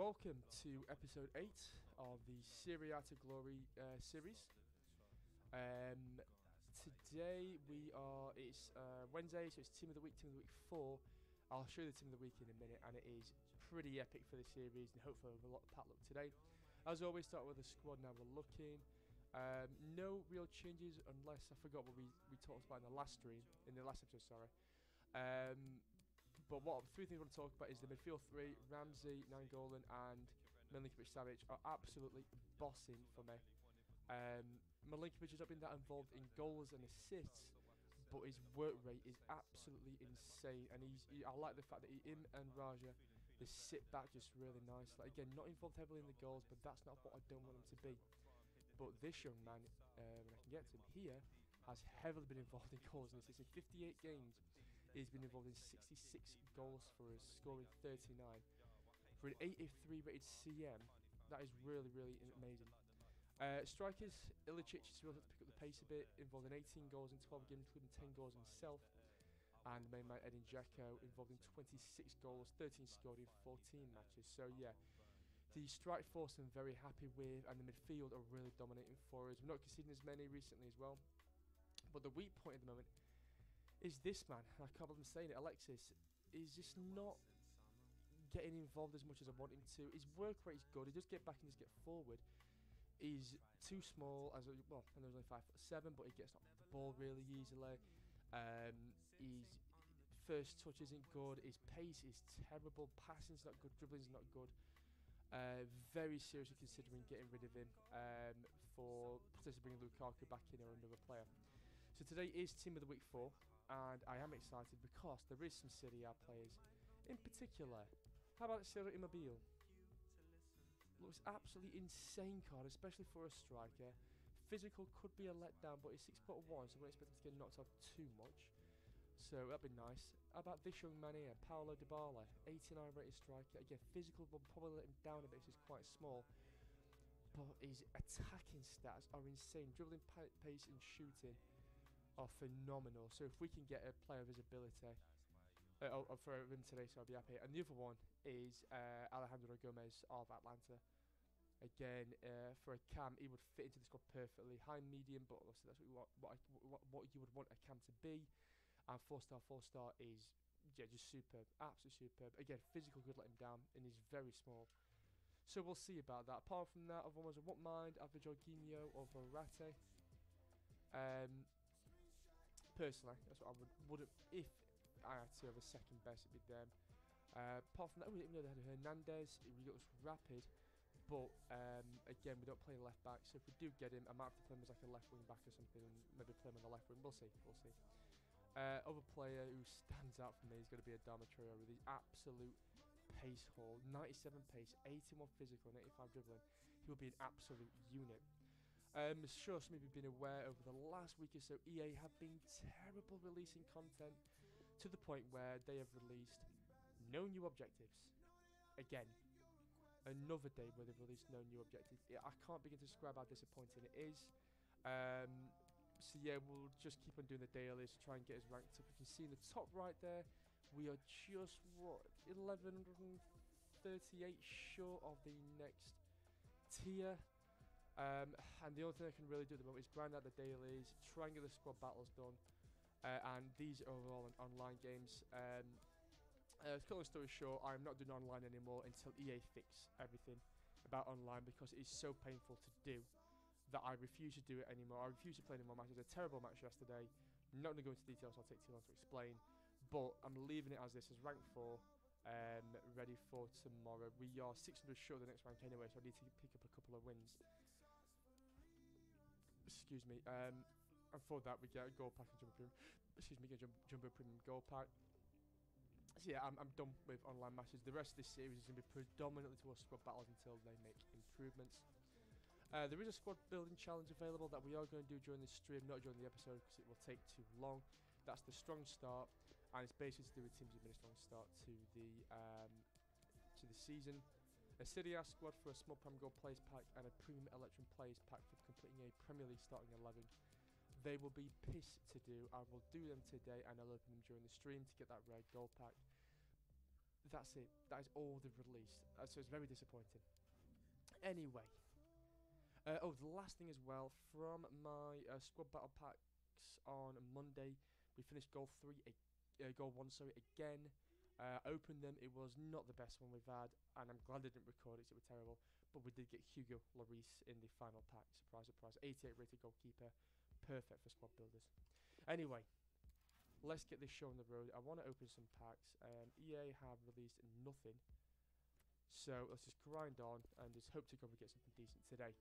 welcome to episode 8 of the Serie A to Glory uh, series. Um, today we are, it's uh, Wednesday, so it's Team of the Week, Team of the Week 4. I'll show you the Team of the Week in a minute, and it is pretty epic for the series, and hopefully with a lot of pat luck today. As always, start with the squad now we're looking. Um, no real changes unless I forgot what we, we talked about in the last stream, in the last episode, sorry. Um, but what three things I want to talk about is the midfield three: Ramsey, Nainggolan, and Milinkovic Savic are absolutely bossing for me. Um, Milinkovic has not been that involved in goals and assists, but his work rate is absolutely insane. And he's he, I like the fact that he, him and Raja they sit back just really nice. Like again, not involved heavily in the goals, but that's not what I don't want him to be. But this young man, uh, when I can get to him here, has heavily been involved in goals and assists in 58 games. He's been involved in 66 goals for us, scoring 39. For an 83 rated CM, that is really, really amazing. Uh, strikers, Ilicic has been able to pick up the pace a bit, involved in 18 goals in 12 games, including 10 goals himself. And main man Edin Dzeko involved in 26 goals, 13 scored in 14 matches. So yeah, the strike force I'm very happy with, and the midfield are really dominating for us. We're not conceding as many recently as well. But the weak point at the moment is this man. I can't believe I'm saying it. Alexis is just not getting involved as much as I want him to. His work rate is good. He does get back and just get forward. He's too small as well. I know he's only five foot seven, but he gets off the ball really easily. Um, his first touch isn't good. His pace is terrible. Passing's not good. Dribbling's not good. Uh, very seriously considering getting rid of him um, for potentially bringing Lukaku back in or another player. So today is Team of the Week 4 and I am excited because there is some Serie A players. In particular, how about Ciro Immobile? Looks absolutely insane card, especially for a striker. Physical could be a letdown, but he's 6 foot 1, so we don't expect him to get knocked off too much. So that'd be nice. How about this young man here, Paulo Dybala, 89 rated striker. Again, physical will probably let him down a bit, he's quite small. But his attacking stats are insane. Dribbling pace and shooting are phenomenal. So if we can get a player of his ability, uh, oh, oh, for him today, so I'll be happy. And the other one is uh, Alejandro Gomez of Atalanta. Again, uh, for a cam, he would fit into the squad perfectly. High, medium, but obviously that's what you want, what, what, what you would want a cam to be. And four star, four star is yeah, just superb, absolutely superb. Again, physical could let him down, and he's very small. So we'll see about that. Apart from that, other ones I won't mind either Jorginho or Verratti. Um, personally, that's what I would would have if I had to have a second best. It'd be them. Uh, apart from that, we didn't know they had Hernandez. He was rapid, but um, again, we don't play left back. So if we do get him, I might have to play him as like a left wing back or something, and maybe play him on the left wing. We'll see. We'll see. Uh, other player who stands out for me is going to be Adama Traore with his absolute pace haul 97 pace 81 physical and 85 dribbling he will be an absolute unit um, as sure some of you have been aware over the last week or so, EA have been terrible releasing content to the point where they have released no new objectives. Again, another day where they've released no new objectives. I can't begin to describe how disappointing it is. Um, so yeah, we'll just keep on doing the dailies to try and get us ranked up. You can see in the top right there, we are just what 1138 short of the next tier. Um, and the only thing I can really do at the moment is grind out the dailies, try and get the squad battles done, uh, and these are all on online games. Um, uh, to the story short, I'm not doing online anymore until EA fix everything about online because it is so painful to do that I refuse to do it anymore. I refuse to play any more matches. A terrible match yesterday. I'm not going to go into details, so I'll take too long to explain. But I'm leaving it as this, as rank 4, um, ready for tomorrow. We are 600 short of the next rank anyway, so I need to pick up a couple of wins excuse me, um, and for that we get a gold pack and jumbo premium, excuse me, get a jumbo, jumbo premium gold pack. So yeah, I'm, I'm done with online matches. The rest of this series is going to be predominantly towards squad battles until they make improvements. Uh, there is a squad building challenge available that we are going to do during this stream, not during the episode because it will take too long. That's the strong start, and it's basically to do with teams having a strong start to the um, to the season. A Serie A squad for a small Prem Gold Players Pack and a Premium Electrum Players Pack for completing a Premier League starting 11. They will be pissed to do. I will do them today and I'll open them during the stream to get that red gold pack. that's it. That is all they've released. Uh, so it's very disappointing. Anyway. Uh, oh, the last thing as well from my uh, squad battle packs on Monday, we finished goal three, uh, goal one, sorry, again. Uh, opened them. It was not the best one we've had, and I'm glad I didn't record it. it was terrible. But we did get Hugo Lloris in the final pack. Surprise, surprise. 88 rated goalkeeper, perfect for squad builders. Anyway, let's get this show on the road. I want to open some packs. Um, EA have released nothing, so let's just grind on and just hope to God we get something decent today.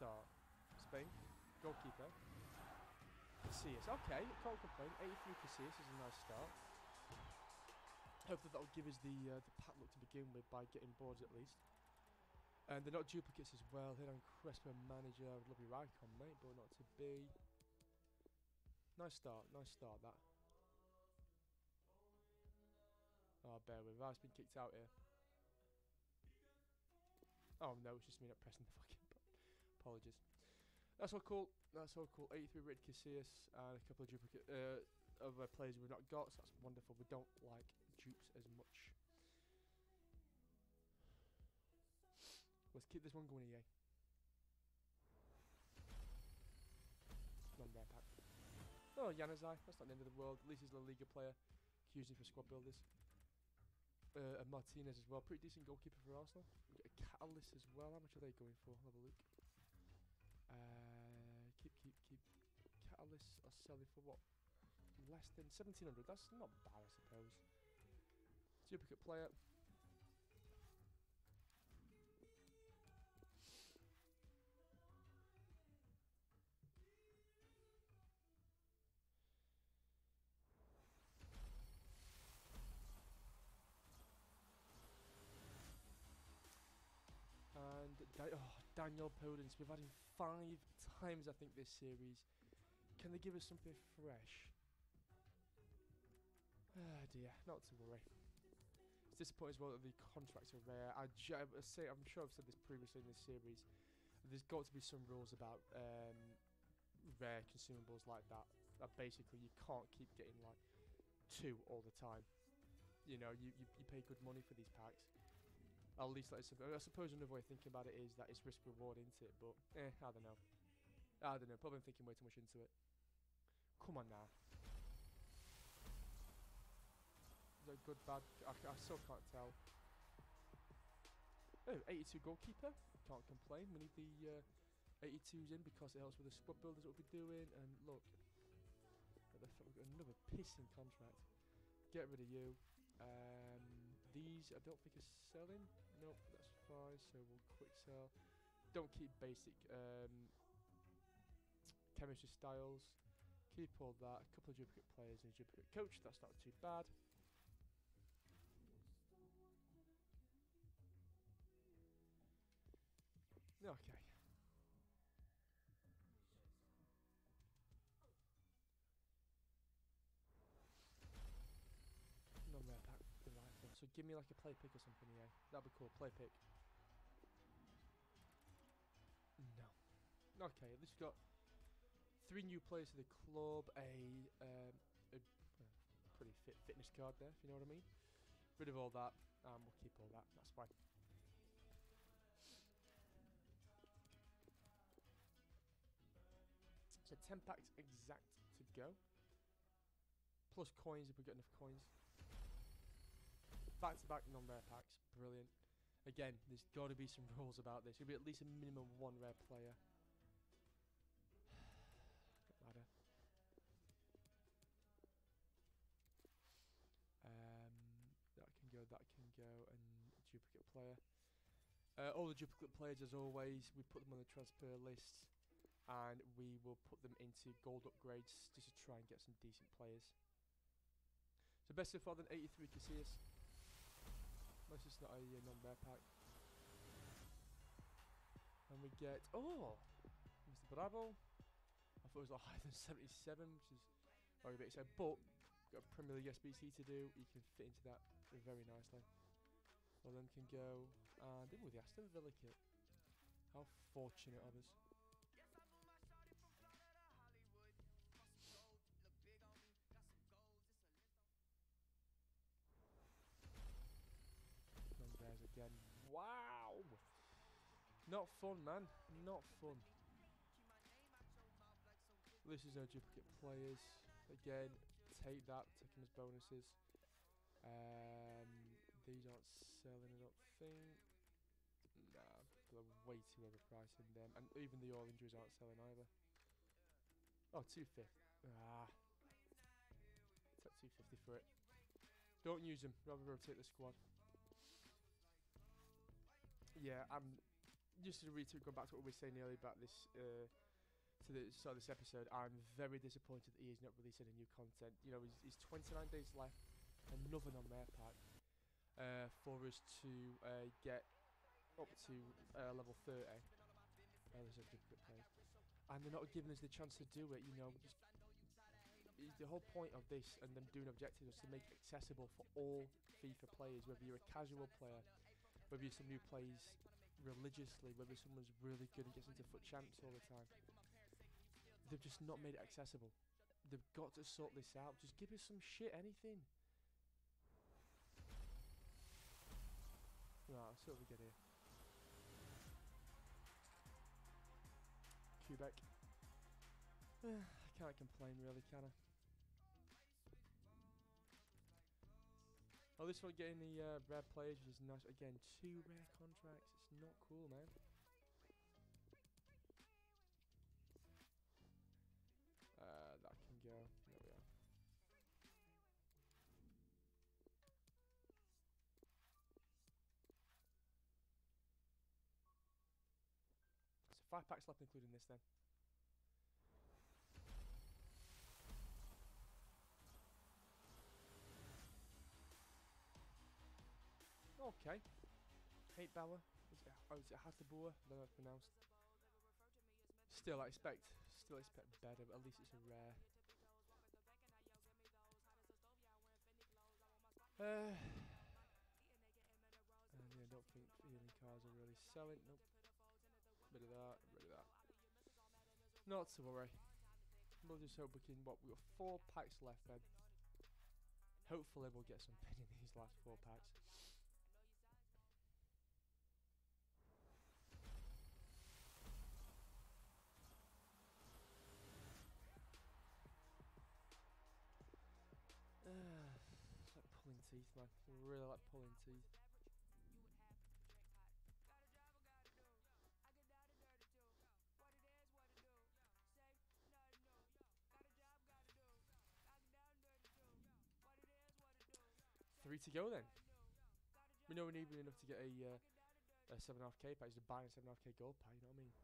Start. Spain, goalkeeper. Casillas, okay, can't complain. 83 Casillas is a nice start. Hopefully that'll give us the uh, the look to begin with by getting boards at least. And they're not duplicates as well. They're on Crespo manager. I would love your icon, mate, but not to be. Nice start, nice start that. Oh, bear with. I've been kicked out here. Oh no, it's just me not pressing the fucking. Apologies. That's all cool. That's all cool. 83 Red Casillas and a couple of duplicate uh, other players we've not got, so that's wonderful. We don't like dupes as much. Let's keep this one going, EA. Non-rare pack. Oh, Januzaj. That's not the end of the world. At least he's a La Liga player. Accusing for squad builders. Uh, and Martinez as well. Pretty decent goalkeeper for Arsenal. We get a Catalyst as well. How much are they going for? Have a look. Uh, keep, keep, keep. Catalysts are selling for what? Less than 1700. That's not bad, I suppose. Duplicate player. And da oh, Daniel Podence, we've had him five times, I think, this series. Can they give us something fresh? Ah dear, not to worry. It's disappointing as well that the contracts are rare. I, I say, I'm sure I've said this previously in this series. There's got to be some rules about um, rare consumables like that. That basically you can't keep getting like two all the time. You know, you, you, you pay good money for these packs. At least, like, I suppose another way of thinking about it is that it's risk reward, isn't it? But, eh, I don't know. I don't know. Probably I'm thinking way too much into it. Come on now. Is that good, bad? I, I still can't tell. Oh, 82 goalkeeper. Can't complain. We need the uh, 82s in because it helps with the squad builders what we're doing. And look, we've got another pissing contract. Get rid of you. Um, these I don't think are selling. Nope, that's fine. So we'll quick sell. Don't keep basic um, chemistry styles. Keep all that. A couple of duplicate players and a duplicate coach. That's not too bad. Okay. Me like a play pick or something, yeah. That'd be cool. Play pick. No. Okay, at least we've got three new players to the club. A, um, a pretty fit fitness card there, if you know what I mean. Rid of all that, and we'll keep all that. That's fine. So 10 packs exact to go. Plus coins if we get enough coins. Back to back non rare packs. Brilliant. Again, there's got to be some rules about this. There'll be at least a minimum one rare player. Matter. Um, that can go, that can go, and duplicate player. Uh, all the duplicate players, as always, we put them on the transfer list and we will put them into gold upgrades just to try and get some decent players. So best so far than 83 Casillas. Unless just not a uh, non-rare pack. And we get, oh, Mr. Bravo. I thought it was a higher than 77, which is very bit so. But got a Premier League SBC to do. You can fit into that very nicely. Of them can go. and in with the Aston Villa kit. How fortunate of us. Not fun, man. Not fun. This is our duplicate players. Again, take that, taking as bonuses. Um, these aren't selling, I don't think. Nah, they're way too overpriced in them. And even the all injuries aren't selling either. Oh, 250. Ah. Take 250 for it. Don't use them, rather rotate the squad. Yeah, I'm just to reiterate, going back to what we were saying earlier about this, uh, to the start of this episode, I'm very disappointed that he is not releasing any new content. You know, he's, he's 29 days left, and nothing on their part uh, for us to uh, get up to uh, level 30. Uh, there's a duplicate play. And they're not giving us the chance to do it, you know. Just, the whole point of this and them doing objectives is to make it accessible for all FIFA players, whether you're a casual player, whether you're someone who plays religiously, whether someone's really good and gets into foot champs all the time. They've just not made it accessible. They've got to sort this out. Just give us some shit, anything. Right, let's see what we get here. Quebec. I can't complain really, can I? Oh, this one getting the uh, rare players which is nice. Again, two rare contracts. It's not cool, man. Uh, that can go. There we are. So five packs left, including this then. Okay. Hate Bauer. Is it, oh, is it Hattabua? I don't know how it's pronounced. Still, I expect, still expect better, but at least it's a rare. Uh, and yeah, I don't think healing cards are really selling. Nope. Bit of that, bit of that. Not to worry. We'll just hope we can. What we got four packs left then. Hopefully we'll get something in these last four packs. Teeth. Really like pulling teeth. Three to go then. We know we need enough to get a uh, a seven and a half k pack. Just a seven and a half k gold pack. You know what I mean?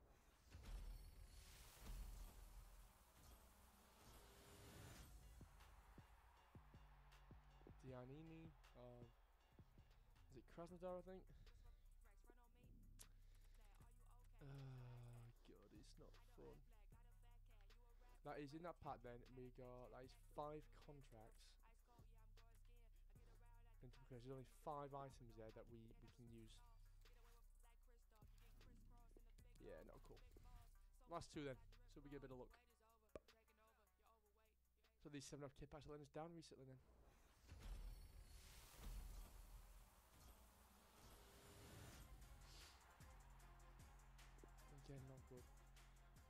Krasnodar? I think. Oh god, it's not fun. That is in that pack. Then we got that is five contracts. And because there's only five items there that we we can use. Yeah, not cool. Last two then, so we get a bit of luck. So these seven K packs are letting us down recently then.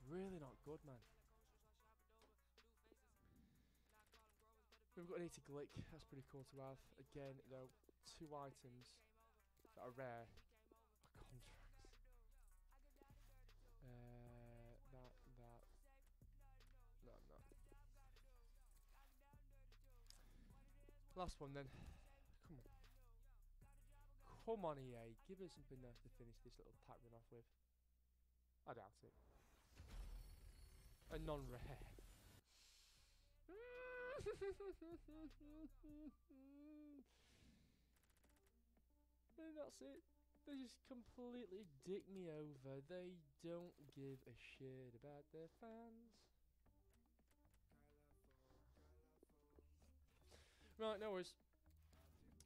Really not good, man. We've got an 80 glick, that's pretty cool to have. Again, though, two items that are rare are contracts. Uh, that, that, that, that. Last one then. Come on. Come on, EA. Give us something nice to finish this little run off with. I doubt it. A non-rare. and that's it. They just completely dick me over. They don't give a shit about their fans. Right, no worries.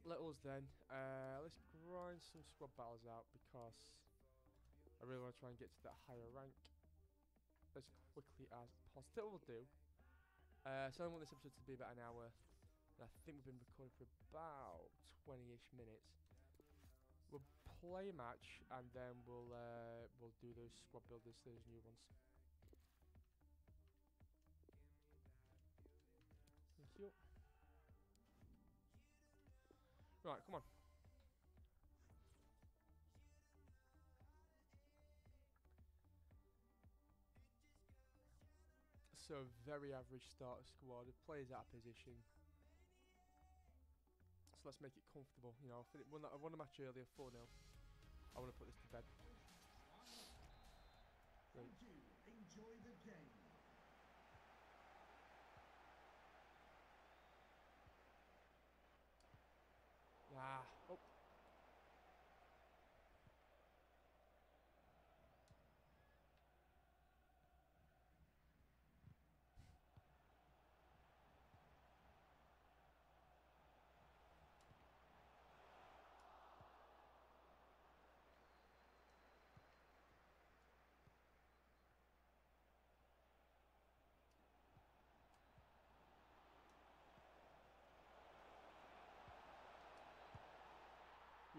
let us then. Uh, let's grind some squad battles out because I really want to try and get to that higher rank as quickly as possible. We'll do. Uh, so I want this episode to be about an hour. And I think we've been recording for about 20-ish minutes. We'll play a match and then we'll uh, we'll do those squad builders, those new ones. Thank you. Right, come on. So very average starter squad. Plays out of position. So let's make it comfortable. You know, I won, I won a match earlier, 4 0. I want to put this to bed. Right. Enjoy the game. Ah, oh.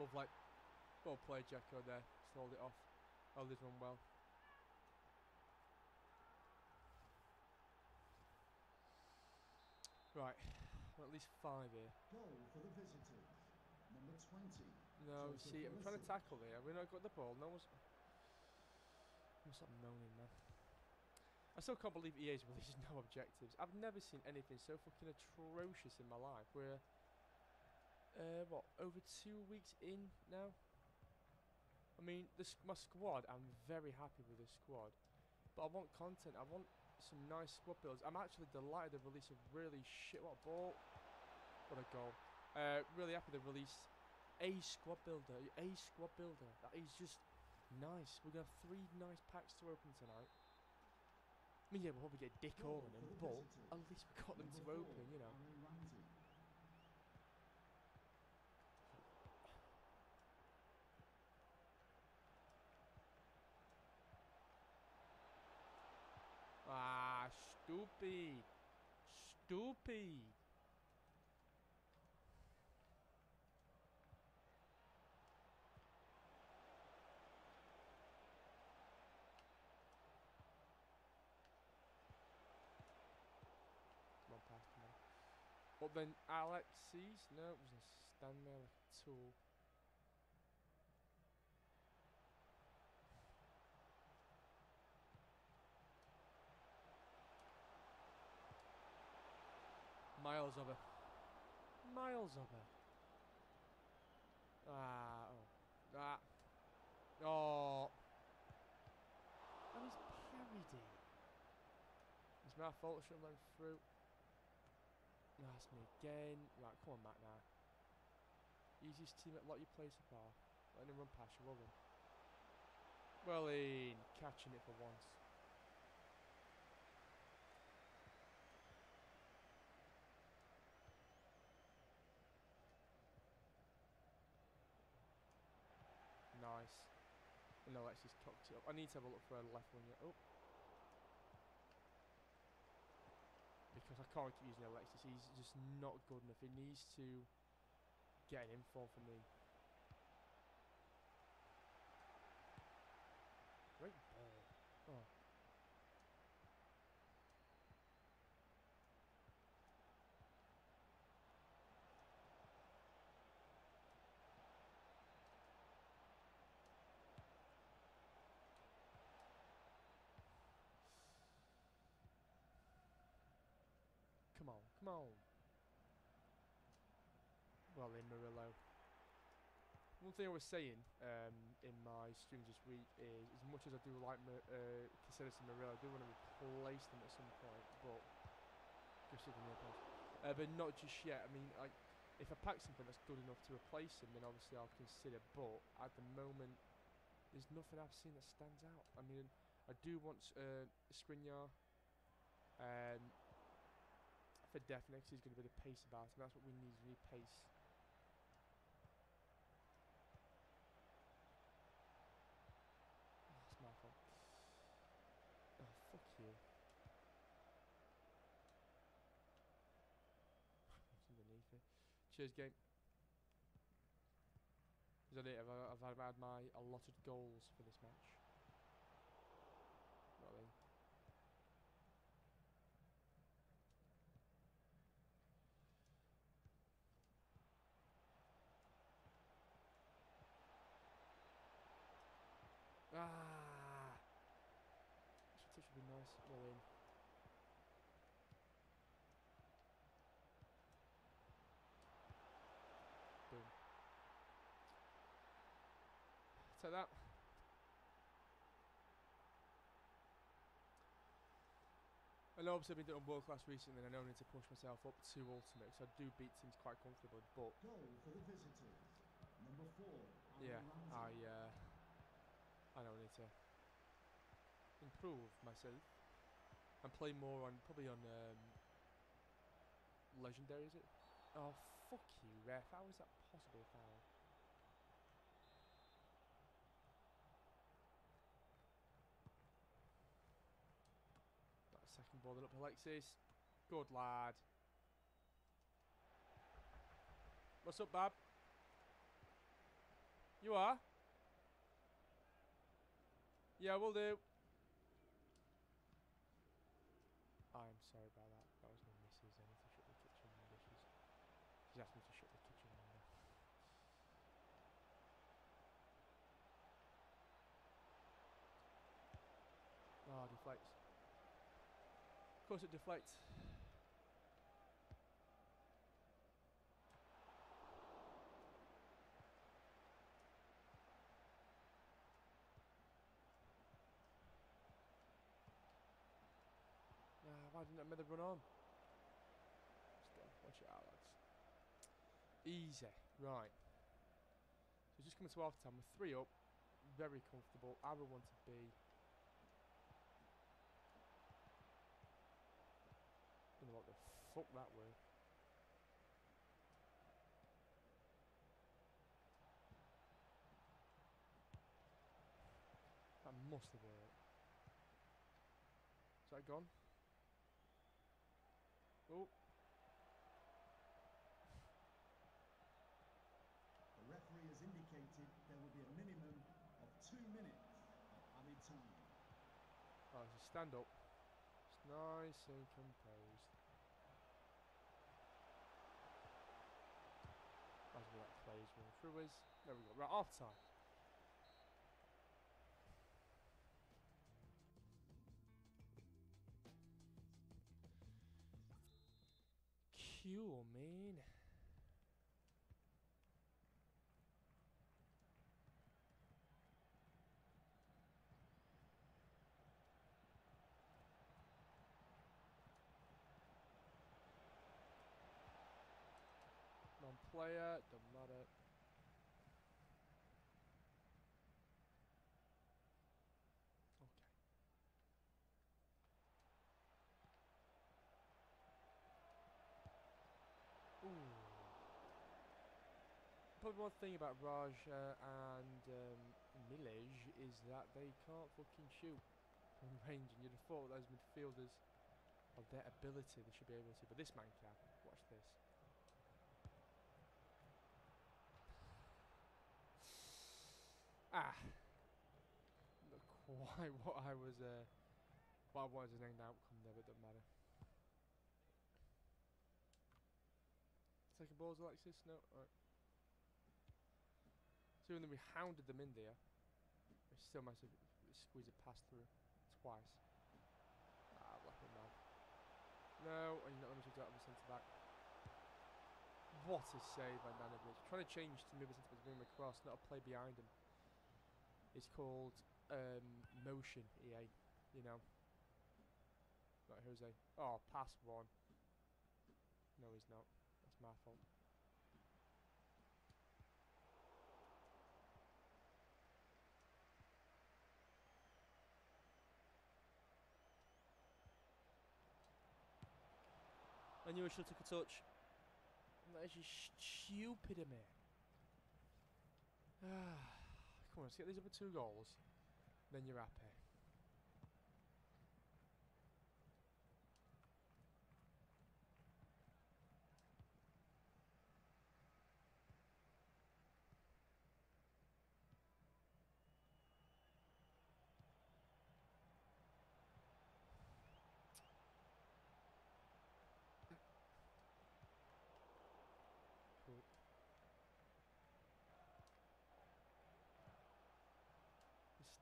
Love like, well played Jacko there, stalled it off. Held his run well. Right, well, at least five here. Goal for the visitors. Number 20. No, see, I'm trying to tackle here. We're not got the ball. No one's. I'm moaning, man. I still can't believe EA's released no objectives. I've never seen anything so fucking atrocious in my life. We're, uh, what, over two weeks in now? I mean, this my squad. I'm very happy with this squad, but I want content. I want some nice squad builds. I'm actually delighted they released a really shit. What a ball! What a goal! Uh, really happy they released a squad builder. A squad builder. That is just nice. We're gonna have three nice packs to open tonight. I mean, yeah, we'll probably get Dick all in them, but at least we got them to open. You know. Aaron Ramsey. Ah, stupid. Stupid. Come on, pass, come on. But then Alexis, no, it was a stand there like a tool. Miles of her. Miles of her. Ah, oh. Ah. Oh. And he's parried it. It's my fault, should have him through. That's me again. Right, come on, Matt, now. Easiest team at lot you play so far. Letting him run past you, done. Well in, catching it for once. Nice. No, I need to have a look for a left yet. Oh. Because I can't keep using Alexis. He's just not good enough. He needs to get an inform for me. Great ball. Oh. Well, in Murillo. One thing I was saying um, in my streams this week is, as much as I do like Mu- uh, Casillas and Murillo, I do want to replace them at some point, but just. Uh, but not just yet. I mean, like, if I pack something that's good enough to replace them, then obviously I'll consider. But at the moment, there's nothing I've seen that stands out. I mean, I do want uh, Skriniar. Um, for definite because he's got a bit pace about and That's what we need. We need pace. That's oh, my fault. Oh, fuck you. it's underneath it. Cheers, game. Is that it? Have I, have had my allotted goals for this match? Ah! Extra touch would be nice. Well in. Boom. Take that. I know obviously I've been doing world class recently and I know I need to push myself up to ultimate so I do beat teams quite comfortably but Goal for the visitors. Number four. Yeah, I uh, I know I need to improve myself and play more on probably on um, legendary. Is it? Oh fuck you, ref! How is that possible? Foul. That second ball up Alexis. Good lad. What's up, Bab? You are? Yeah, we'll do. I'm sorry about that. That was my missus. I need to shut the kitchen window. She's, she's asked me to shut the kitchen window. Ah, deflects. Of course it deflects. Why didn't I make the run on? Let's. Watch it out, lads. Easy. Right. So just coming to half time. We're three up. Very comfortable. I would want to be. I don't know what the fuck that were. That must have worked. Is that gone? Oh, The referee has indicated there will be a minimum of two minutes of added time. oh, it's a stand up. It's nice and composed. That's where that plays run through us. There we go. Right, half time. Cool, man. Non-player, doesn't matter. Okay. Ooh. One thing about Raj uh, and um, Milej is that they can't fucking shoot from range, and you'd have thought those midfielders, of their ability, they should be able to. But this man can. Watch this. Ah, not quite what I was. Uh, what I wanted as an end outcome there, but it doesn't matter. Second balls, Alexis? No. Alright. So when we hounded them in there, we still managed to squeeze it past through twice. Ah, man. No, and you're not going to the centre back. What a save by Nanovic. Trying to change to move the centre back to bring him across, not a play behind him. It's called um, motion, EA. You know. Not Jose. Oh, pass one. No, he's not. That's my fault. I knew I should have took a touch. That is just stupid of me. Come on, let's get these other two goals. Then you're happy.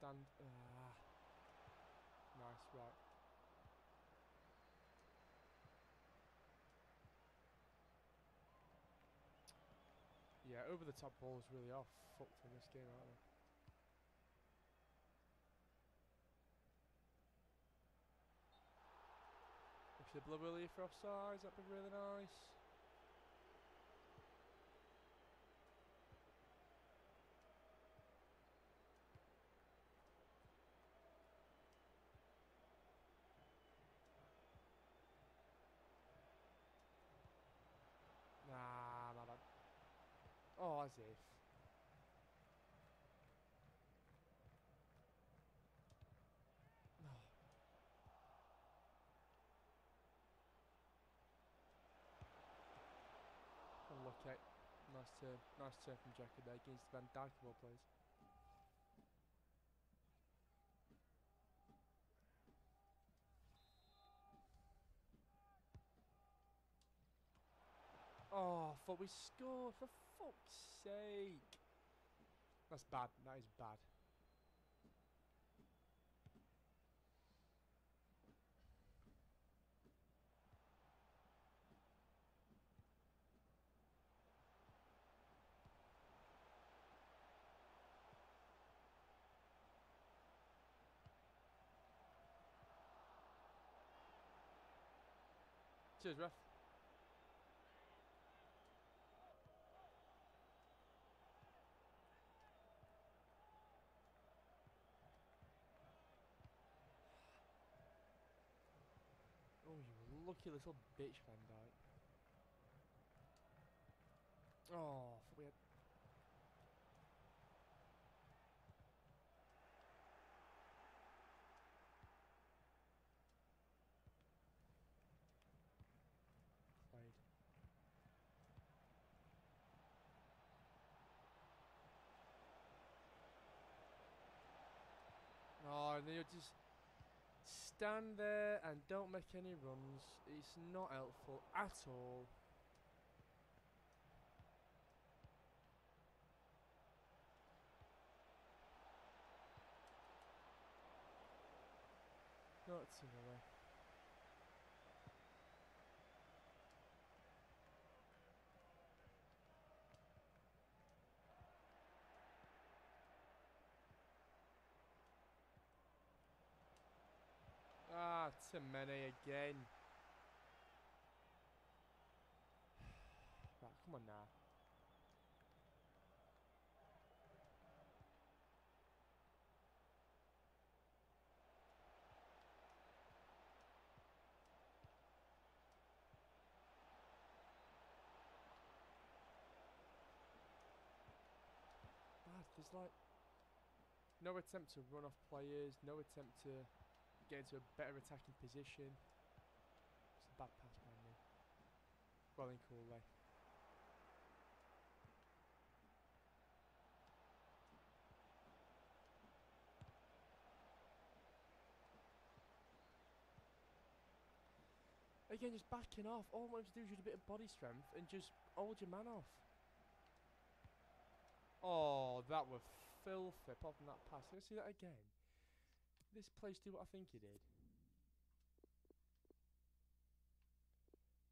Stand. Ah. Nice, right. Yeah, over the top balls really are fucked in this game, aren't they? Actually, blow Willie for offsides, that'd be really nice. Nah, my bad. Oh, as if. Unlucky. Nice turn. Nice turn from Jacker there against Van Dijk of all players. Oh, I thought we scored for fuck's sake. That's bad. That is bad. Cheers, ref. Oh, you lucky little bitch, Van Dijk. Oh, we had. Played. Oh, and then you just stand there and don't make any runs. It's not helpful at all. Not to away. Ah, Timene again. Right, come on now. There's like no attempt to run off players, no attempt to get into a better attacking position. It's a bad pass by me. Well in cool way. Again, just backing off. All I want to do is use a bit of body strength and just hold your man off. Oh, that was filthy. From that pass. Let's see that again. This place do what I think he did.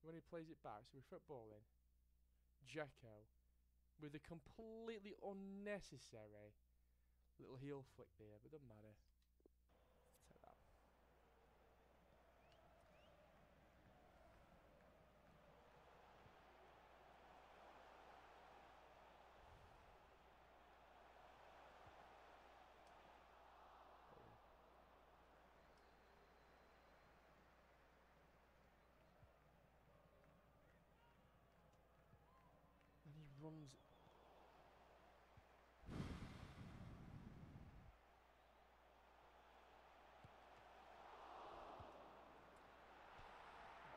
When he plays it back, so we throw ball in. Jacko with a completely unnecessary little heel flick there, but doesn't matter. Take that.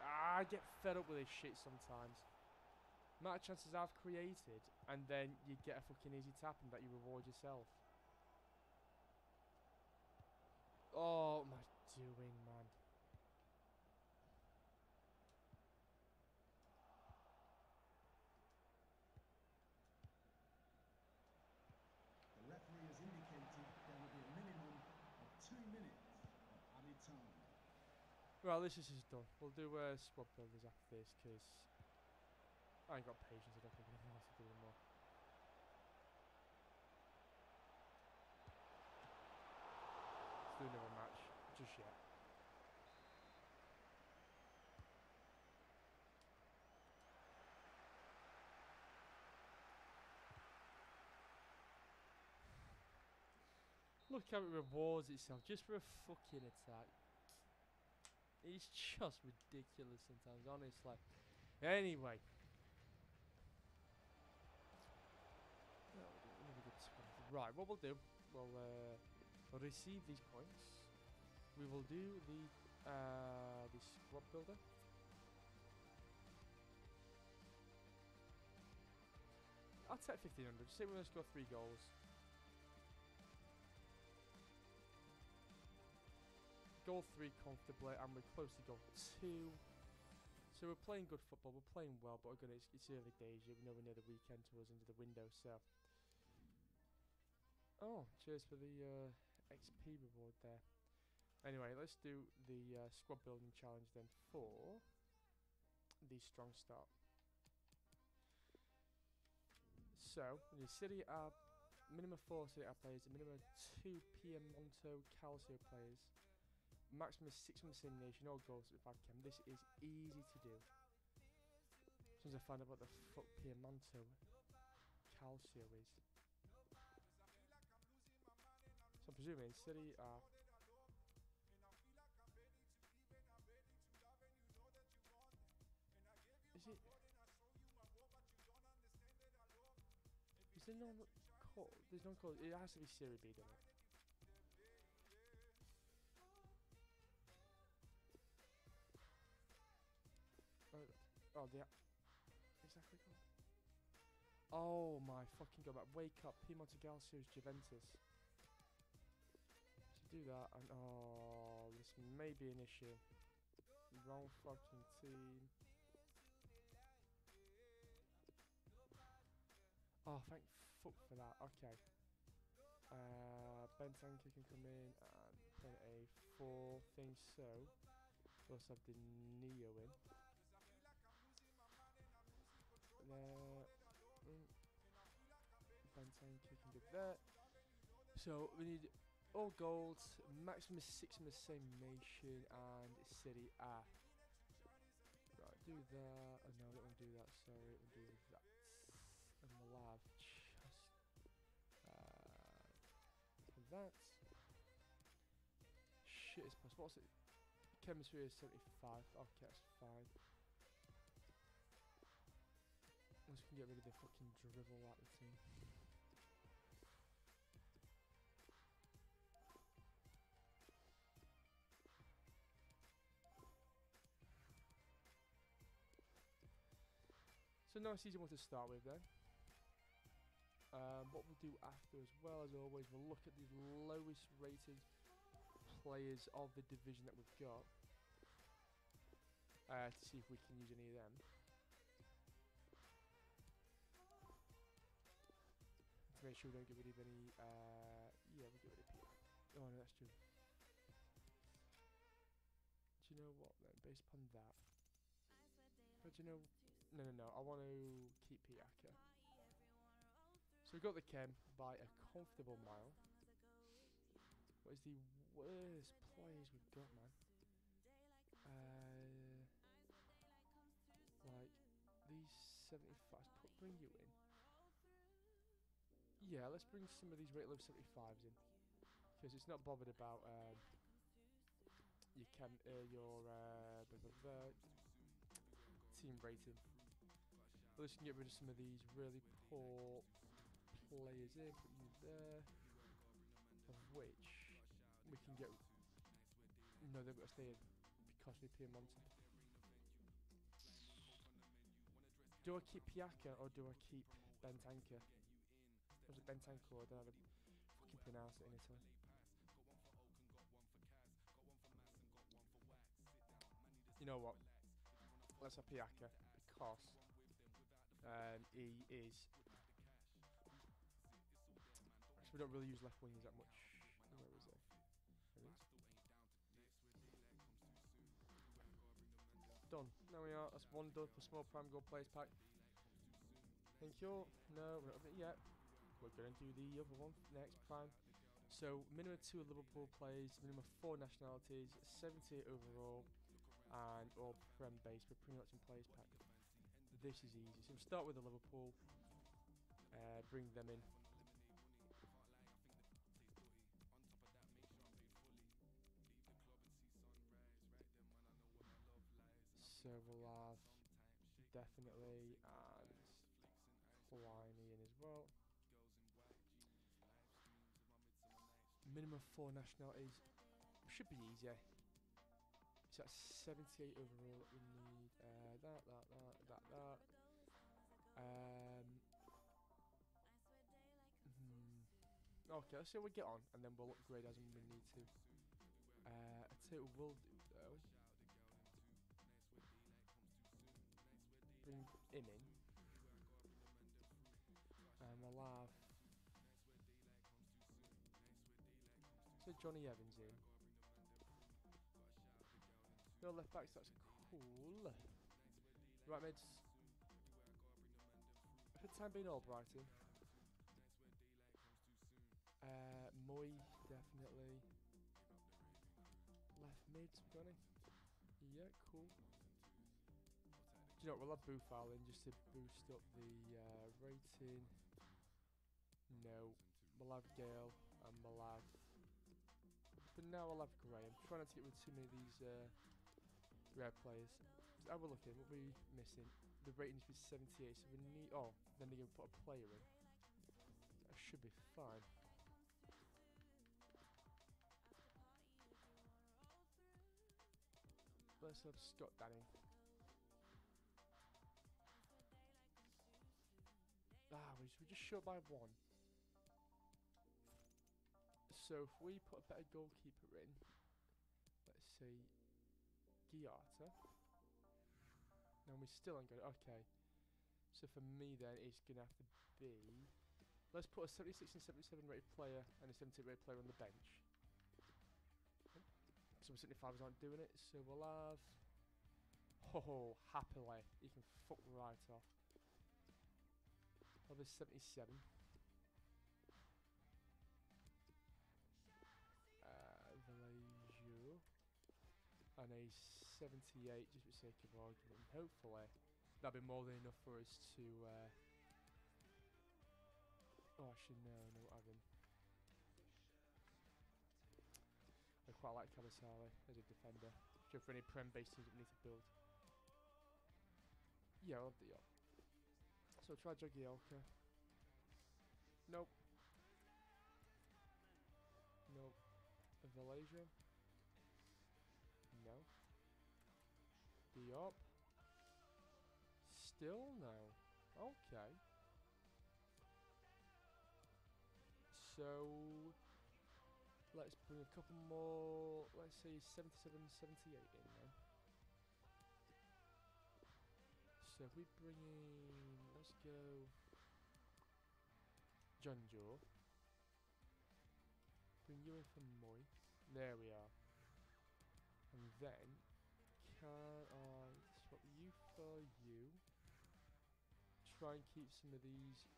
Ah, I get fed up with this shit sometimes. Amount of chances I've created, and then you get a fucking easy tap and that you reward yourself. Oh, I doing, man? The referee has indicated there will be a minimum Well, this is done. We'll do uh, squad builders after this because I ain't got patience. I don't think anything else to do anymore. Let's do another match. Just yet. Look how it rewards itself just for a fucking attack. It's just ridiculous sometimes, honestly. Anyway. We Right, what we'll do, we'll uh, receive these points. We will do the uh, the squad builder. I'll take 1500. Just say going to score three goals. Goal three comfortably, and we're close to goal two. So we're playing good football. We're playing well, but again, it's, it's early days. You know, we're near the weekend to us into the window. So, oh, cheers for the uh, XP reward there. Anyway, let's do the uh, squad building challenge then for the strong start. So, the City are minimum four Serie A players, minimum two Piemonte Calcio players, maximum six the same nation, all goals with 5 chem. This is easy to do. As soon as I find out what the fuck Piemonte Calcio is. So I'm presuming City are Is it? Is there no call? There's no call. It has to be Serie B, doesn't it? Oh, the exactly. Oh my fucking god! Wake up, Piemonte Calcio's Juventus. To do that, and oh, this may be an issue. Wrong fucking team. Oh, thank fuck for that. Okay. Uh, Bentancur can come in and play a four thing so. Also have the Neo in. Mm. There. So we need all gold, maximum six in the same nation, and Serie A. Right, do that. Oh, no, me do that. Sorry, we'll do that and we'll have just uh, that. Shit is possible. What's it? Chemistry is 75. Okay, that's fine. I'm just gonna get rid of the fucking out of the team. So nice easy one to start with then. Um, what we'll do after as well as always, we'll look at the lowest rated players of the division that we've got. Uh, to see if we can use any of them. To make sure we don't of any, uh, yeah, we get rid of Pierre. Oh no, that's true. Do you know what then, based upon that. But you know, no, no, no, I want to keep Pjaca. So we got the Chem by a comfortable mile. What is the worst players we've got, man? Uh, like these 75s. Put bring you in. Yeah, let's bring some of these rate low 75s in because it's not bothered about um, your chem, uh, your uh, blah, blah, blah, team rating. At least we can get rid of some of these really poor players in, put you there, of which we can get. No, they've got to stay in because we Piemonte. Do I keep Pjaca or do I keep Bentancur? Fucking it in Italy. You know what? Let's have Pjaca because um, he is Actually, we don't really use left wings that much. Where is it? There it is. done. We are. That's one done for small prime gold players pack. Thank you. No, we're not yet. We're going to do the other one next prime. So minimum two Liverpool players, minimum four nationalities, 70 overall, and all prem base for pretty much in players pack. This is easy. So we'll start with the Liverpool. Uh, bring them in. So we'll have definitely and Pliny in as well. Minimum four nationalities should be easier. So that's 78 overall that we need. Uh, that, that, that, that, that. Um, hmm. Okay, let's see how we get on, and then we'll upgrade as we need to. Uh, I tell you what we'll do though. Bring him in. Jonny Evans in. Your left backs, that's cool. Right mids. For the time being, Albrighton. Uh, Mooy, definitely. Left mids, Johnny. Yeah, cool. Do you know what, we'll have Boufal in just to boost up the uh, rating. No. We'll have Gale and we'll But now I'll have Graham. trying not to get rid of too many of these uh, rare players. So have a look in. What we missing? The rating is 78, so we need... Oh, then they can put a player in. That should be fine. Let's have Scott Danny. Ah, we just short by one. So if we put a better goalkeeper in, let's see, Guaita. No, we still ain't got it. Okay. So for me then, it's gonna have to be. Let's put a 76 and 77 rated player and a 70 rated player on the bench. Some 75s aren't doing it, so we'll have. Oh, happily, you can fuck right off. Of a 77. And a 78, just for sake of argument. Hopefully, that'll be more than enough for us to. Uh, oh, actually, no, no, Adam. I quite like Cavasari as a defender. Just for any prem based teams that need to build. Yeah, I'll do that. So try Jagielka. Nope. Nope. Valesia. Diop. Still no. Okay. So let's bring a couple more, let's say 77, 78 in then. So if we bring in, let's go Jonjo. Bring you in for Mooy. There we are. And then, can Try and keep some of these.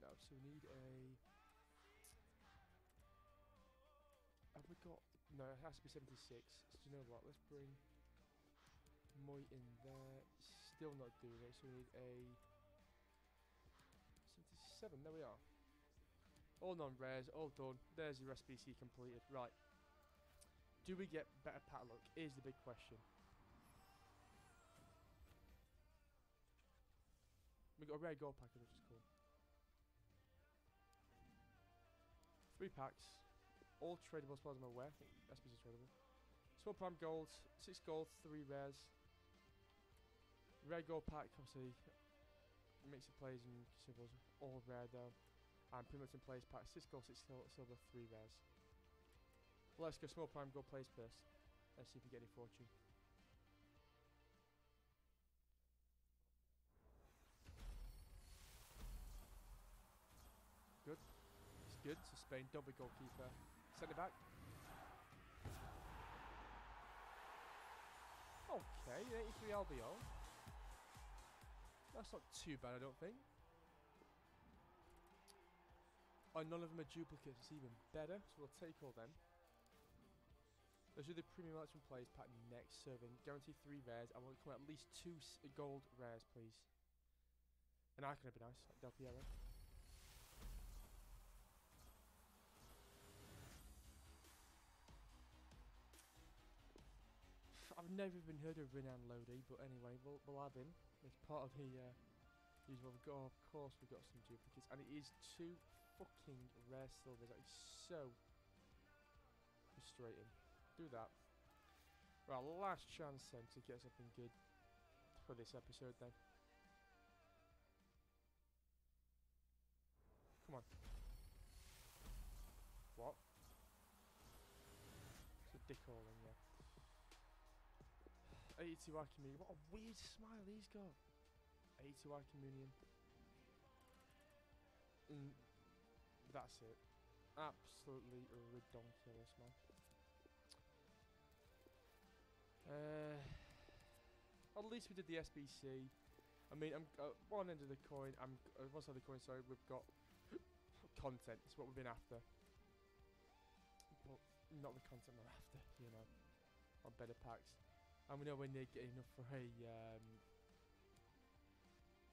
No, so we need a. Have we got? No, it has to be 76. So you know what? Let's bring Mooy in there. Still not doing it, so we need a 77. There we are. All non-rares, all done. There's your SBC completed. Right. Do we get better pat luck? Is the big question. We got a rare gold package, which is cool. Three packs. All tradable as far as I'm aware. I think SBC tradable. Small prime gold, six gold, three rares. Rare gold pack, obviously, mix of plays and consumables, all rare though. And pretty much in players pack, six gold, six sil silver, three rares. Let's go small prime gold plays first. Let's see if we get any fortune. Good. So Spain, double goalkeeper. Send it back. Okay, 83 LBO. That's not too bad, I don't think. Oh, none of them are duplicates. It's even better. So we'll take all them. Those are the premium election players pack next serving. Guarantee three rares. I want to come at least two gold rares, please. An icon would be nice, like Del Piero. Never even heard of Renan Lodi, but anyway, we'll, we'll have him. It's part of the uh, usual. We've got, of course, we've got some duplicates, and it is two fucking rare silvers. That is so frustrating. Do that. Right, last chance then to get something good for this episode then. Come on. What? It's a dick yeah. 82 Archimedes. What a weird smile he's got. 82 Archimedean. Mm, that's it. Absolutely ridiculous, man. Uh, at least we did the SBC. I mean, I'm uh, one end of the coin. I'm uh, one side of the coin. Sorry, we've got content. It's what we've been after. But not the content we're after, you know. On better packs. And we know we're near getting enough for a um,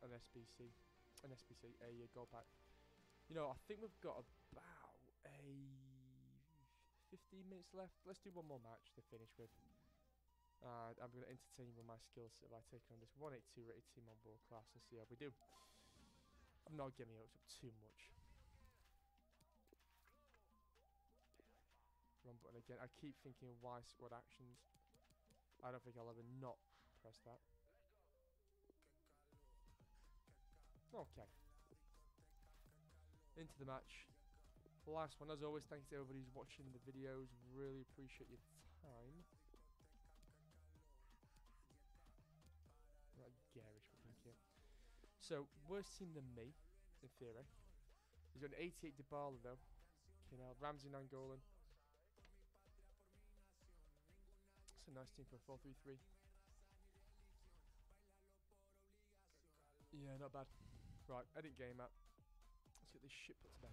an SBC, an SBC, a uh, gold pack. You know, I think we've got about a 15 minutes left. Let's do one more match to finish with. Uh, I'm going to entertain with my skills by taking on this 182 rated team on world class and see how we do. I'm not getting up too much. Run button again. I keep thinking why squad actions. I don't think I'll ever not press that. Okay. Into the match. Last one, as always, thanks to everybody who's watching the videos. Really appreciate your time. Not garish, but thank you. So, worse team than me, in theory. He's got an 88 Dybala, though. Okay, now Ramsey Nainggolan. It's a nice team for a 4-3-3. Yeah, not bad. Right, edit game app. Let's get this shit put to bed.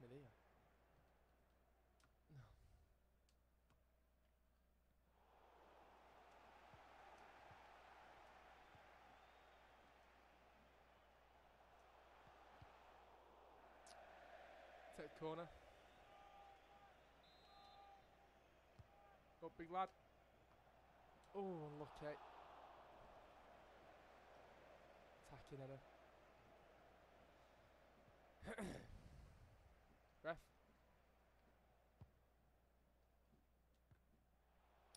Nicked it off me there. No. Take corner. Go big lad. Oh, unlucky. Attacking header. Ref.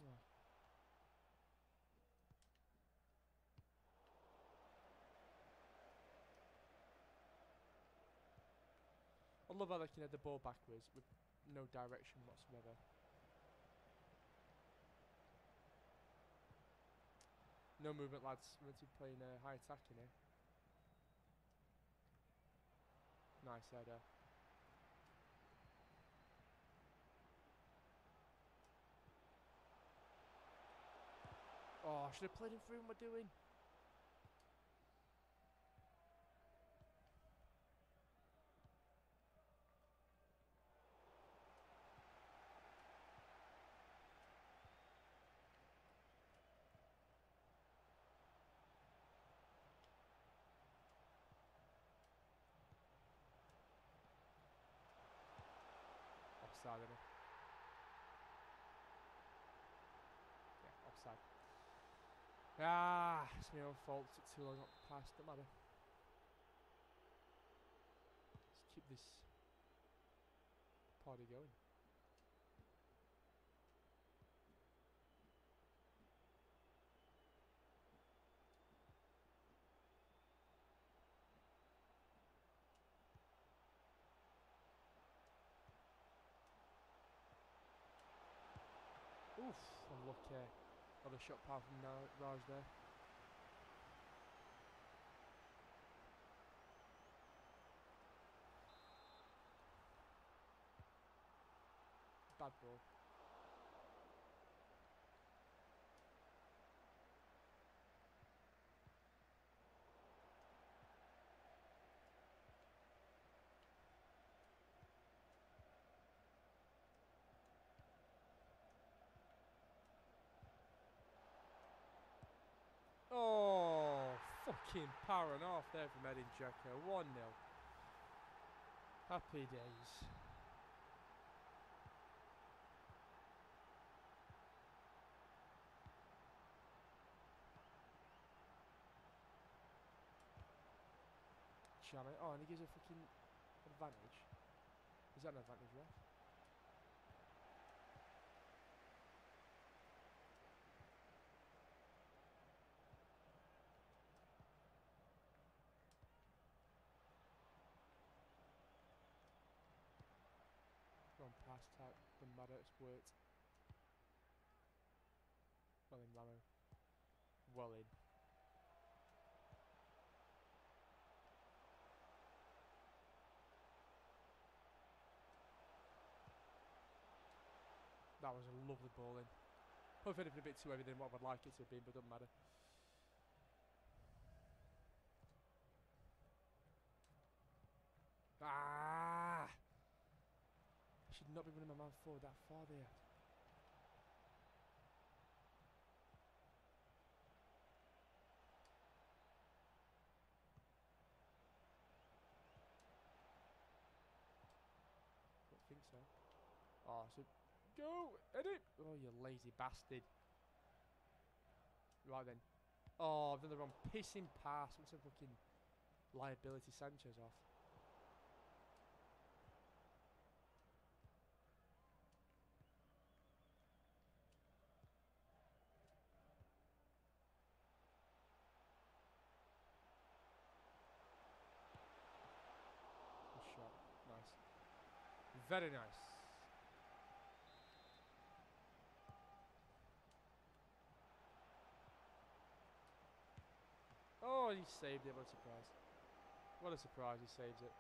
Oh. I love how they can head the ball backwards with no direction whatsoever. No movement, lads. We're to be playing uh, high attacking here. Nice header. Oh, I should have played him through. What am I doing? Offside. Yeah, offside. Ah, it's my own fault. Took too long past. Don't matter. Let's keep this party going. Oof, unlucky. Another shot power from Raj there. Bad ball. Oh, fucking powering off there from Edin Dzeko. 1 0. Happy days. Chame. Oh, and he gives a fucking advantage. Is that an advantage, ref? Gone past the Maddox worked. Well in, Ramo. Well in. That was a lovely ball in. Probably a bit too heavy than what I'd like it to have been, but doesn't matter. Ah! Should not that far there. Don't think so. Oh, so go, Eddie! Oh, you lazy bastard. Right then. Oh, I've done the wrong pissing pass. What's a fucking liability Sanchez off? Good shot. Nice. Very nice. Oh, he saved it. What a surprise. What a surprise. He saves it.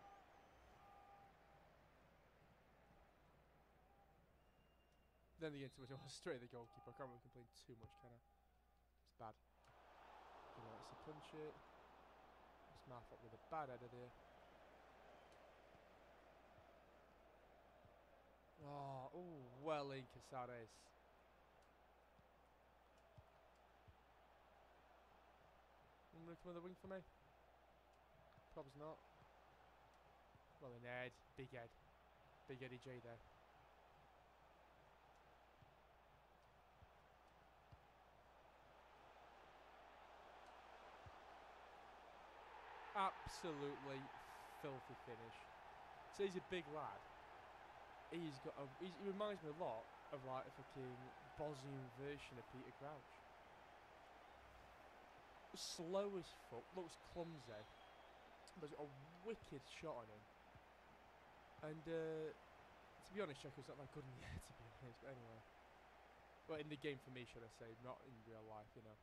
Then the it was straight at the goalkeeper. I can't really complain too much, can I? It's bad. He likes to punch it. Smart up with a bad header there. Oh, ooh, well in Cáceres. Anyone gonna come the wing for me? Probably not. Well in Ed, big Ed. Big Eddie J there. Absolutely filthy finish. So he's a big lad. He's got a, he's, he reminds me a lot of like a fucking Bosnian version of Peter Crouch. Slow as fuck, looks clumsy, but it's a wicked shot on him. And uh, to be honest, Dzeko's not that good in the air, to be honest. But anyway, well, in the game for me, should I say, not in real life, you know.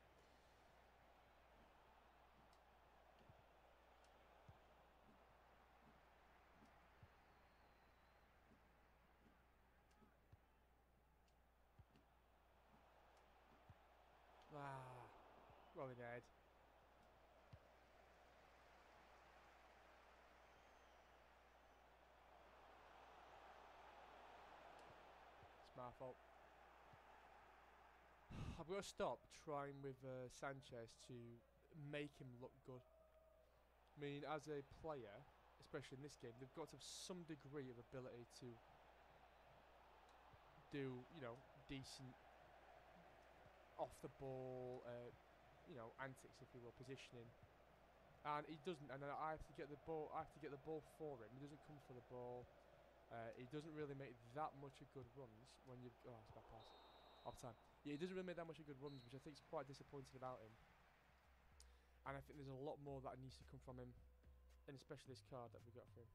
Ah, It's my fault. I've got to stop trying with uh, Sanchez to make him look good. I mean, as a player, especially in this game, they've got to have some degree of ability to do, you know, decent off the ball, uh, you know, antics, if you will, positioning. And he doesn't, and I have to get the ball. I have to get the ball for him. He doesn't come for the ball. Uh, he doesn't really make that much of good runs when you've. Oh, it's a bad pass. Off time. Yeah, he doesn't really make that much of good runs, which I think is quite disappointing about him. And I think there's a lot more that needs to come from him, and especially this card that we got for him.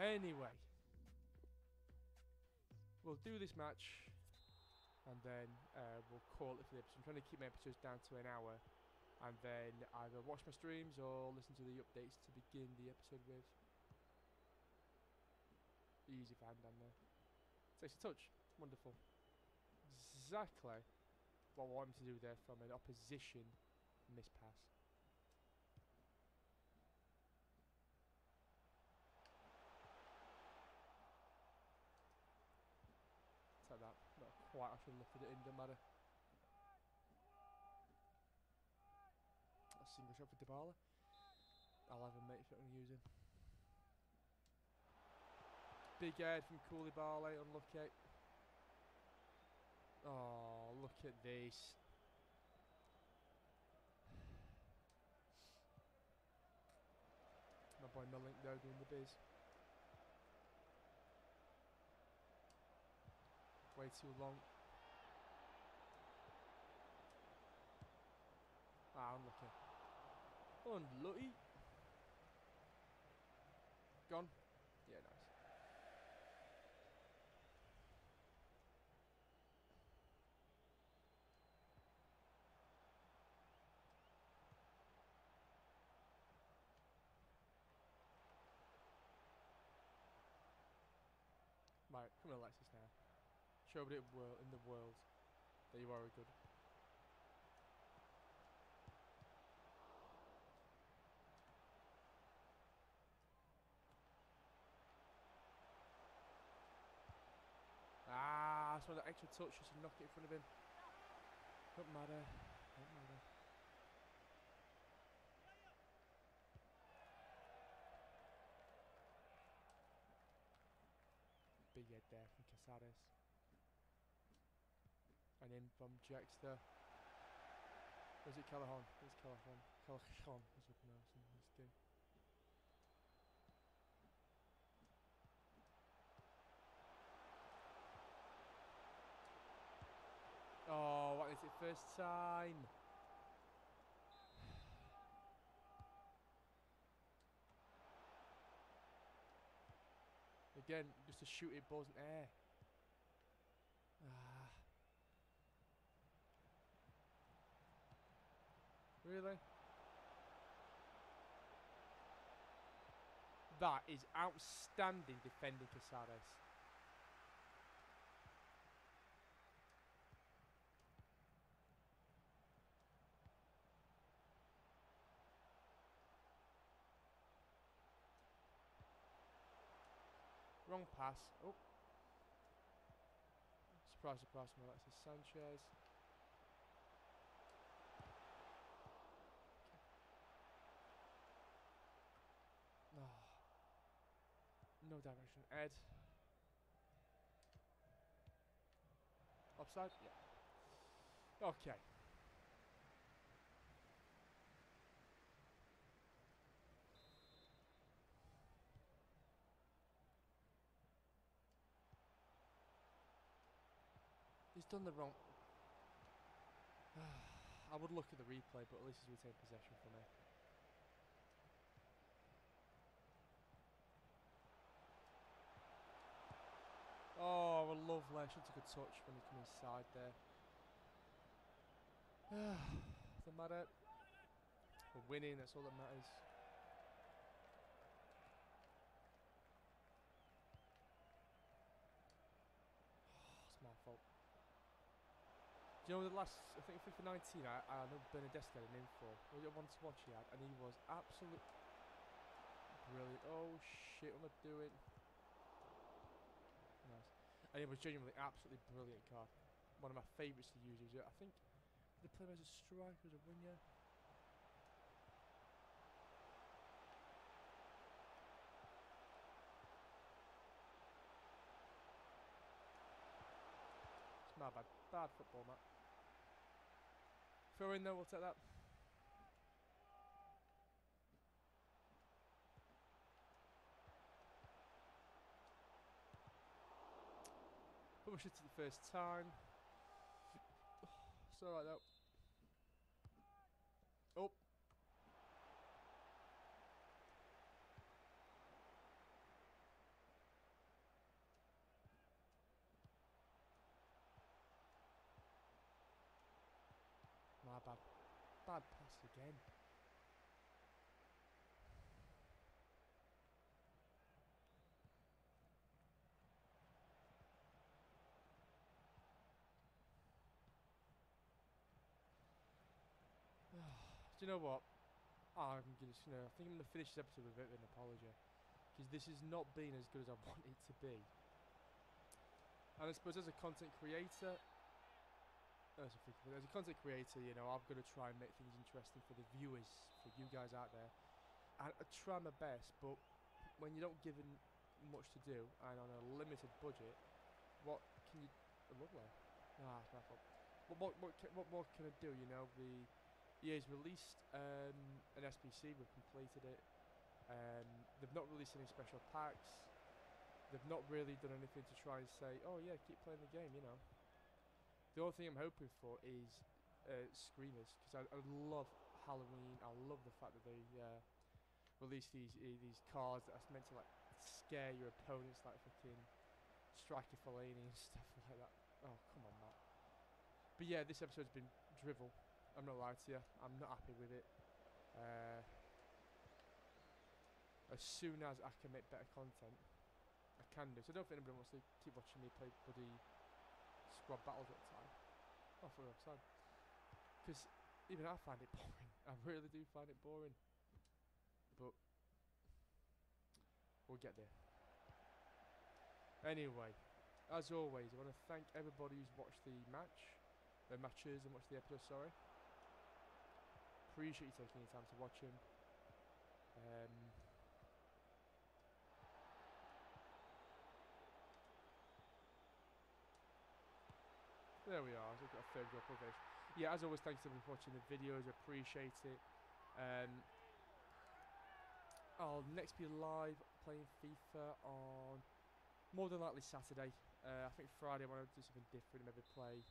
Anyway, we'll do this match and then uh, we'll call it for the episode. I'm trying to keep my episodes down to an hour and then either watch my streams or listen to the updates to begin the episode with. Easy for hand down there. Takes a touch. Wonderful. Exactly what I want to do there from an opposition miss pass. It's like that. Not actually lifted it in. A single shot for Dybala. I'll have him mate if you don't use him. Big head from Koulibaly, unlucky. Oh, look at this. My boy Milik there doing the biz. Way too long. Unlucky. Unlucky. Gone. Yeah, nice. Right, come on, Alexis now. Show world in the world that you are a good. Ah, so that extra touch just to knock it in front of him. Don't matter. Don't matter. Big head there from Cáceres. And in from Jackster. Was it Callahan? It's Callahan. Callahan is the pronouncing this game. Is it? First time. Again, just to shoot it, balls in air. Ah. Really? That is outstanding defending Cáceres. Wrong pass. Oh. Surprise, surprise from Alexis Sanchez. Oh. No direction. Ed. Offside? Yeah. Okay. Done the wrong. I would look at the replay, but at least he's retained possession for me. Oh, a lovely. Should took a touch when he came inside there. Doesn't matter. We're winning, that's all that matters. it's my fault. You know the last, I think FIFA 19, I, I know Bernardeschi had an info. Was it one to watch he had? And he was absolutely brilliant. Oh shit, what am I doing? Nice. And it was genuinely absolutely brilliant card. One of my favourites to use. Was, I think the player as a striker, as a winger. It's bad. Bad football, Matt. Throw in though, we'll take that. Push it to the first time. Oh, it's alright though. Oh. bad pass again. Do you know what? I'm just gonna, I think I'm gonna finish this episode with an apology because this has not been as good as I want it to be. And I suppose as a content creator, as a, as a content creator, you know, I'm going to try and make things interesting for the viewers, for you guys out there, and I try my best. But when you're not given much to do and on a limited budget, what can you? Oh, lovely. Ah, it's my fault. What what what can, what more can I do? You know, the EA's released um, an SBC. We've completed it. Um, they've not released any special packs. They've not really done anything to try and say, oh yeah, keep playing the game. You know. The only thing I'm hoping for is uh, screamers because I, I love Halloween. I love the fact that they uh, release these uh, these cars that are meant to like scare your opponents, like fucking Striker Fellaini and stuff like that. Oh come on, Matt. But yeah, this episode's been drivel. I'm not lying to you. I'm not happy with it. Uh, as soon as I can make better content, I can do. So I don't think anybody wants to keep watching me play bloody squad battles all the time. Oh, for offside. Because even I find it boring. I really do find it boring. But we'll get there. Anyway, as always, I want to thank everybody who's watched the match, the matches, and watched the episode. Sorry. Appreciate you taking your time to watch them. Um, There we are. We've got a third goal probation. Yeah, as always, thanks everyone for watching the videos. Appreciate it. Um, I'll next be live playing FIFA on more than likely Saturday. Uh, I think Friday I want to do something different, maybe play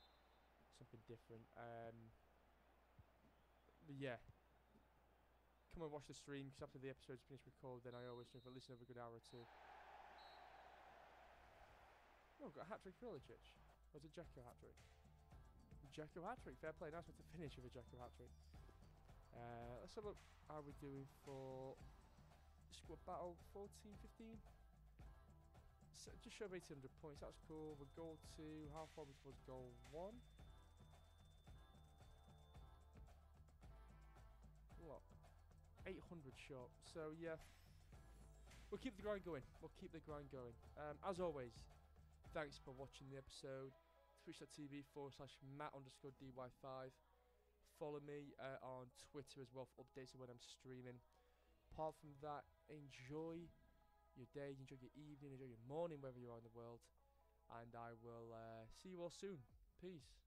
something different. Um, but yeah, come and watch the stream because after the episode's finished recorded, then I always do for listen over a good hour or two. Oh, got a hat trick for. Was it Jacko hat trick? Jacko hat trick. Fair play. Nice one to finish with a Jacko hat trick. Uh, let's have a look. How are we doing for squad battle 14, 15? So just show 800 points. That's cool. We're goal two. How far was goal one? What? 800 shot. So yeah, we'll keep the grind going. We'll keep the grind going. Um, as always, thanks for watching the episode twitch.tv forward slash Matt underscore DY5. Follow me uh, on Twitter as well for updates of when I'm streaming. Apart from that, enjoy your day, enjoy your evening, enjoy your morning, wherever you are in the world. And I will uh, see you all soon. Peace.